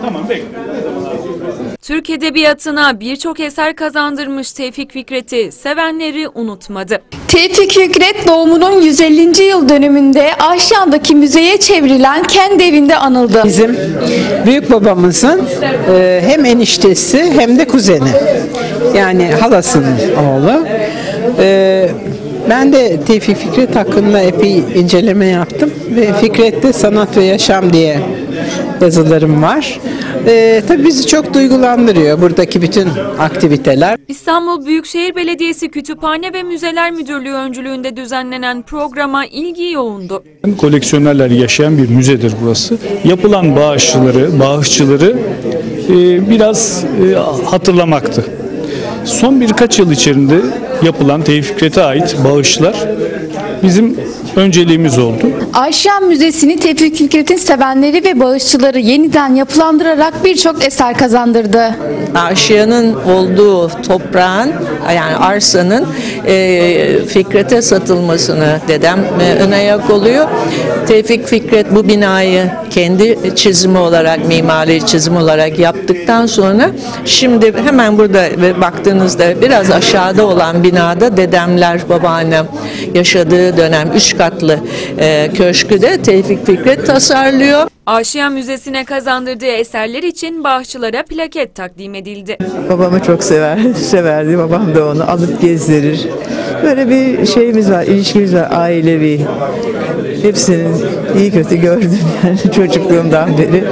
Tamam bekle. Türk Edebiyatı'na birçok eser kazandırmış Tevfik Fikret'i sevenleri unutmadı. Tevfik Fikret doğumunun 150. yıl dönümünde Ahşan'daki müzeye çevrilen kendi evinde anıldı. Bizim büyük babamızın e, hem eniştesi hem de kuzeni. Yani halasının oğlu. E, ben de Tevfik Fikret hakkında epey inceleme yaptım ve Fikret'te Sanat ve Yaşam diye yazılarım var. E, tabii bizi çok duygulandırıyor buradaki bütün aktiviteler. İstanbul Büyükşehir Belediyesi Kütüphane ve Müzeler Müdürlüğü öncülüğünde düzenlenen programa ilgi yoğundu. Koleksiyonerler yaşayan bir müzedir burası. Yapılan bağışçıları, bağışçıları e, biraz e, hatırlamaktı. Son birkaç yıl içerisinde yapılan Tevfik Fikret'e ait bağışlar bizim önceliğimiz oldu. Ahşan Müzesi'ni Tevfik Fikret'in sevenleri ve bağışçıları yeniden yapılandırarak birçok eser kazandırdı. Aşiyanın olduğu toprağın yani arsanın e, Fikret'e satılmasını dedem e, ön ayak oluyor. Tevfik Fikret bu binayı kendi çizimi olarak, mimari çizim olarak yaptıktan sonra şimdi hemen burada ve baktığınızda biraz aşağıda olan binada dedemler, babaannem yaşadığı dönem üç katlı e, köşkü de Tevfik Fikret tasarlıyor. Aşiyan Müzesi'ne kazandırdığı eserler için bağışçılara plaket takdim edildi. Babamı çok sever, severdi. Babam da onu alıp gezdirir. Böyle bir şeyimiz var, ilişkimiz var ailevi. Hepsinin iyi kötü gördüm yani çocukluğumdan beri.